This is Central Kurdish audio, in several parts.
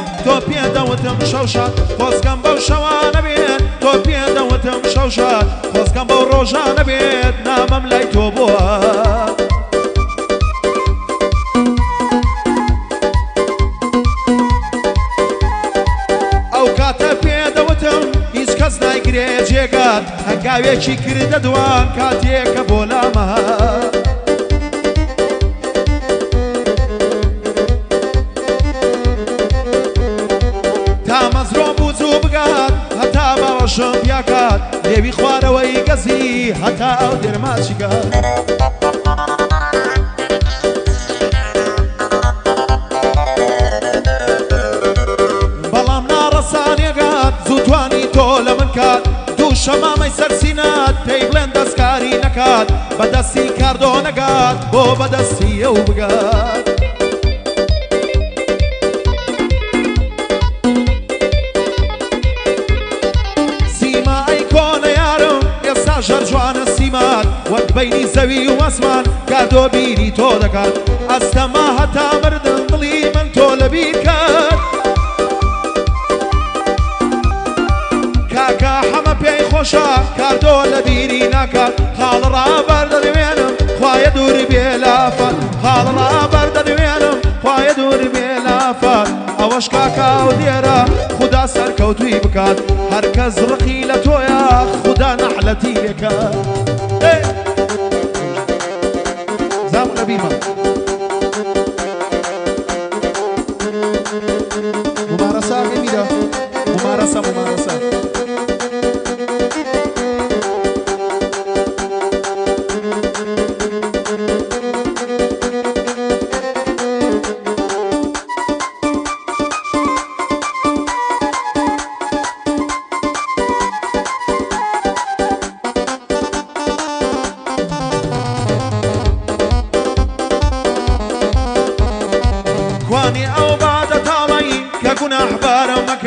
نەبێت تۆ پێدەوتم شەوشات خۆزگەم بەو شەوە نەبێت تۆ پێدەوتم شەوشات خۆزگەم بەو ڕۆژە نەبێت نامەم لای تۆ بووە ئەو کاتە پێدەوتم هیچ کەس نایگرێ جێگات هەنگاوێکی کردە دوان کاتێکە بۆ لامە. خۆشم بیاکات لێوی خوارەوەی گەزی هەتا ئەو دێرمماچیگات. بەڵام ناڕەسانێگات زووتانی تۆ لە من کات دوو شەمامەی سەرسینات پێی بڵێن دەستکاری نەکات بەدەستی کاردۆ نەگات بۆ بەدەستی ئەو بگات. بەینی سەوی و ئەسمان کا تۆ بیری تۆ دەکات ئەستەما هەتا بردن دڵی من تۆ لەبیر کرد کاکە حەمە پێی خۆشە کاردۆ لە بیری ناکات خاڵ ڕابەر دەنوێنم خوایە دوور بێ لافەت خاڵ ڕابەر دەنوێنم خوایە دوور بێ لافەت ئەوەش کاکا و دێرە خدا سەرکەوتوی بکات هەرکەس ڕقی لە تۆیە خدا نەحلەتی لێکە.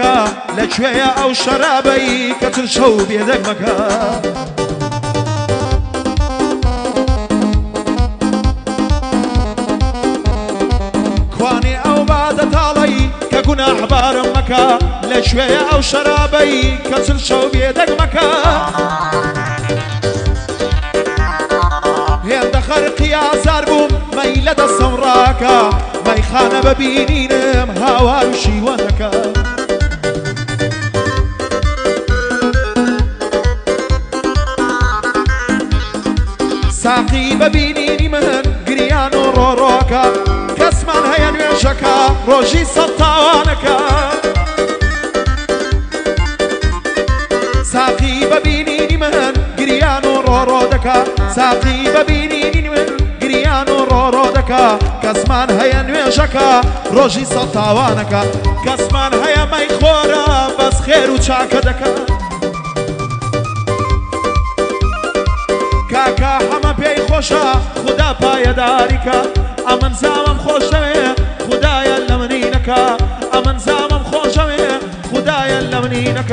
مەکە لەکوێیە ئەو شەرابەی کە چن شەو بێدەک مەکە. گوناحبارم مەکە لە شوێە ئەو شەرابەی کە چل شەو بێدەک مەکە هێندە خەرقی ئازار بووم مەی لە دەستم ڕاکە مەیخانە بەبینینم هاوار و شیوەندەکە ڕۆژی سەتاوانەکە ساقی بەبینینی من گریان و ڕۆڕۆ دەکە ساقی بەبینینی من گریان و ڕۆڕۆ دەکە کەسمان هەیە نوێژەکە ڕۆژی سەتاوانەکە کەسمان هەیە مەی خۆرە بەس خێر و چاکە دەکە کاکە هەمە پێی خۆشە خدا پایەداریکە ئەمن زاوم خۆش دەوێت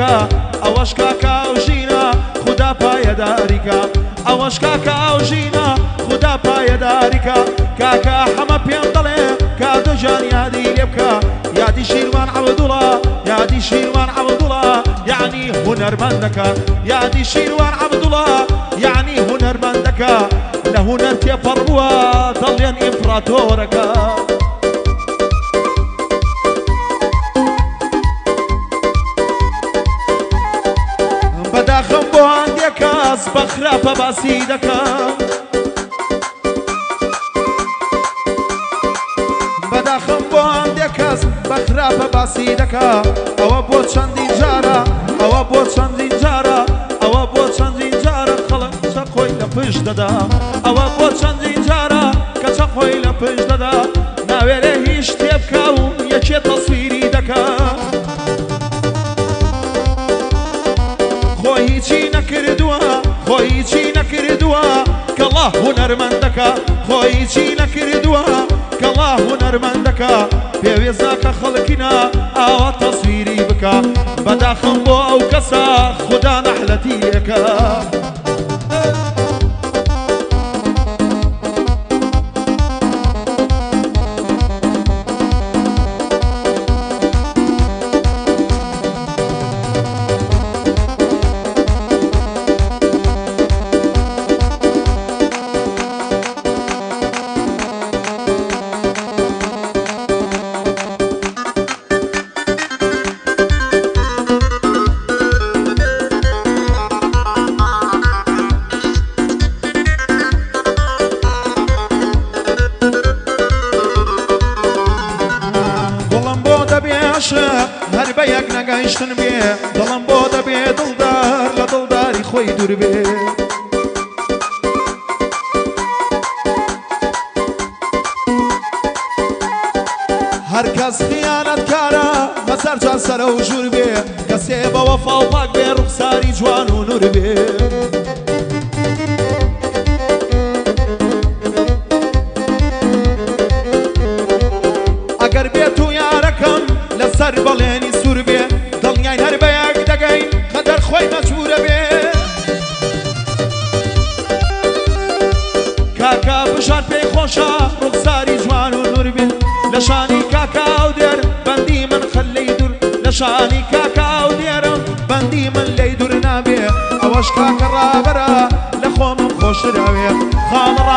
کاکە ئەوەش کاکە ئەوژینە خدا پایەداریکە ئەوەش کاکە ئەوژینە خدا پایەداریکە کاکە حەمە پێم دەڵێ کادەژان یادی لێ بکە یادی شیروان عەوەدوڵە یادی شیروان عەوەدوڵە یعنی هوەرمەندەکە یادی شیروان عەبدوڵە یعنی هوەرمەندەکە لە هوەر تێپەڕبووە دەڵێن ئیمپراتۆرەکە. باس بە خراپە باسی دەکەم بەداخم بۆ هەندێک کەس بە خراپە باسی دەکە ئەوە بۆ چەندین جارە ئەوە بۆ چەندین جارە ئەوە بۆ چەندین جارە خەڵک چە خۆی لە پشت دەدا ئەوە بۆ چەندین جارە کە چە خۆی لە پشت دەدا ناوێرە هیچ تێبکە و یەکێ تەسویری دەکە خۆ هیچی نەکردووە خۆی چی نەکردووە کەڵە هوەرمەندەکە خۆی چی نەکردووە کەڵە هوەرمەندەکە پێوێزاکە خەڵکینا ئاوە تەسویری بکە بەداخم بۆ ئەو کەسە خوددا نەحلەتیەکە. بە یەک نەگەیشتن بێ دڵم بۆ دەبێ دڵدار لە دڵداری خۆی دوور بێ هەر کەس خیانەت کارە بەسەر جان سەرە و ژوور بێ کەسێ بەوە فاڵ پاک بێ ڕوخساری جوان و نور بێ خۆشە ڕوخساری جوان و نور بێ لە شانی کاکاو دێر بەندی من خەلەی دوور لە شانی کاکاو دێرم من لی دوور نابێ ئەوەش کاکە ڕابرە لە خۆمم خۆشراوێ خاڵڕ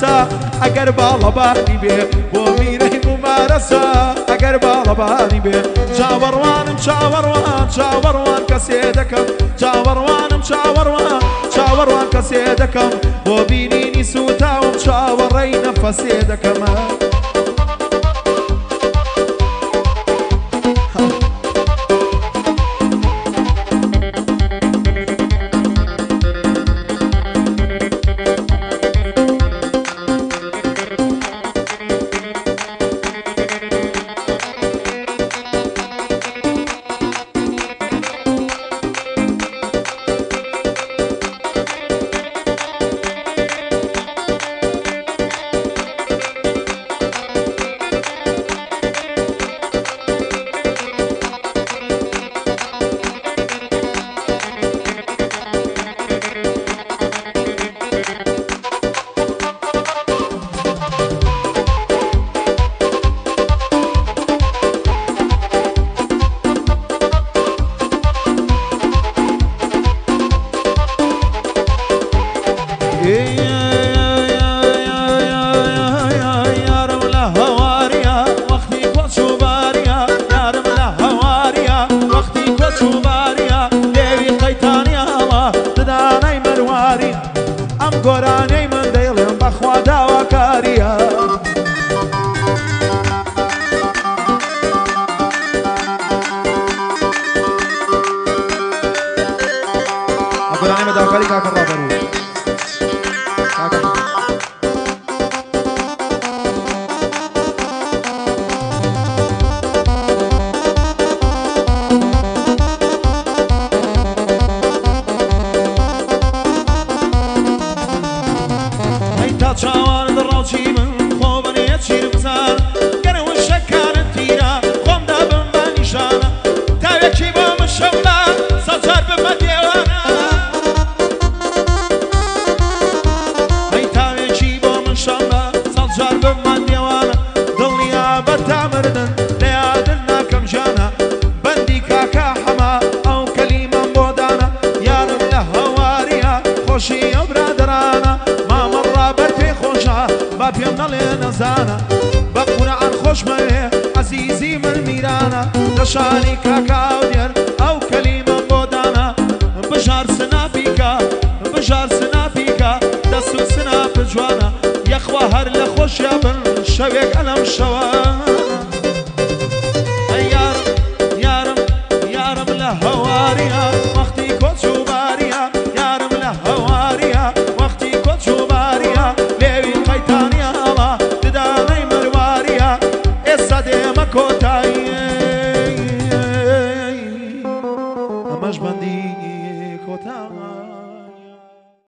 مارەسا ئەگەر باڵەبانی بێ بۆ میرەی و مارەسا ئەگەر باڵەبانی بێ چاوەڕوانم چاوەڕوان چاوەڕوان کەسێ دەکەم چاوەڕوانم چاوەڕوان چاوەڕوان کەسێ دەکەم بۆ بینینی سوتاوم چاوەڕێی نەفەسێ دەکەمە. بتا کتا برو بیٹھا من دراو چھم پێم نەڵێ نەزانە بە قورعان خۆشمەوێ عزیزی من میرانە لە شانی کاکاودێر ئەو کەلیمە بۆدانە بژار سناپیکە بژار سناپیکە دەست و سنا پجوانە یەخوا هەر لە خۆشیا بن شەوێک ئەلەم شەوە یارم یارم یارم لە هەواریە